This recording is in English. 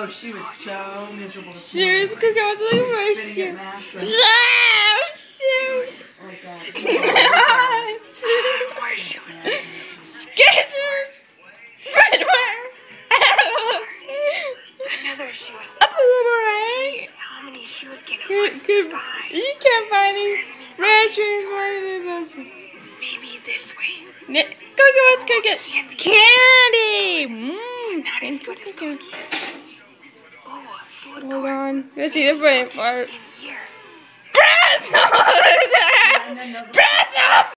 Oh, she was so miserable Shoes, morning. Cookie, I was looking for a shoe. at masks and Yeah, shoes. like that. Skechers. Redwear. Another shoes. A boomerang. How many shoes can Good, one good. buy? You can't find any restaurants. Maybe this way. Cookie, let's go get candy. Mmm. Not as Thank you, good as cookies. Hold on. Let's see the funny part.